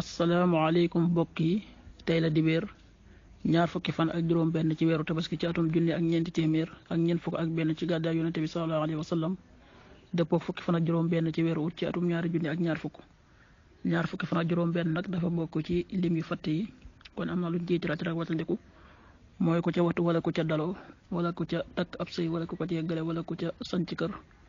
asalaamaaleykum mbokk yi tey la dibéer ñaar fukki fan ak juróom benn ci weeru tabaski ci atum junni ak ñeenti téeméer ak ñeent fukk ak benn ci gàddaay yonente bi sallallahu alayhi wa sallam dëppoo fukki fan ak juróom benn ci weeru ut ci atum ñaari junni ak ñaar fukk ñaar fukki fan ak juróom benn nag dafa bokk ci lim yu fatt yi kon am na lu jiit rek watandiku mooy ku ca wattu wala ku ca daloo wala ku ca takk ab sëy wala ku ko ca yeggale wala ku ca sanc kër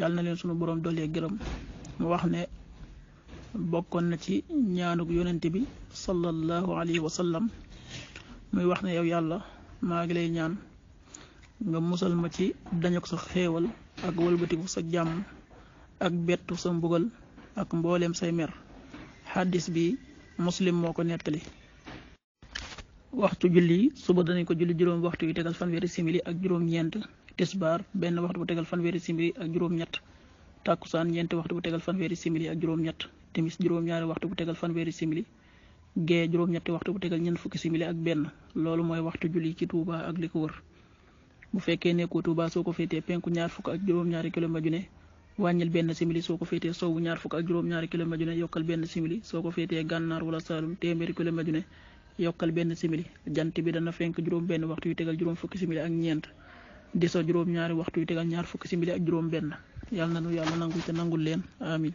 yàlla na leen sunu boroom doolee gërëm mu wax ne bokkoon na ci ñaanuk yonent bi sallallahu alayhi wa sallam muy wax ne yow yàlla maa ngi lay ñaan nga musal ma ci dañuk sa xéewal ak wëlbatiku sa jàmm ak bettu sa mbugal ak mbooleem say mer xaddis bi muslim moo ko nettali waxtu julli suba danañ ko julli juróom waxtu yu tegal fanweeri simili ak juróom-ñeent tisbaar benn waxtu bu tegal fanweeri simili ak juróom-ñett tàkkusaan ñeenti waxtu bu tegal fanweeri simili ak juróom-ñett timis juróom-ñaari waxtu bu tegal fanweeri simili gee juróom-ñetti waxtu bu tegal ñeent fukki simili ak benn loolu mooy waxtu julli ci Tuuba ak li ko wër bu fekkee nekkoo Touba soo ko féetee penku ñaar fukk ak juróom-ñaari kilomètre ju ne wàññil benn simili soo ko féetee sowwu ñaar fukk ak juróom-ñaari kilomètre ju ne yokkal benn simili soo ko féetee gànnaar wala saalum téeméeri kilomètre ju ne yokkal benn simili jant bi dana fenk juróom benn waxtu yu tegal juróom fukki simili ak ñeent di so juróom ñaari waxtu yu tegal ñaar fukki simili ak juróom benn yàlla na nu yàlla nangul te nangul leen amin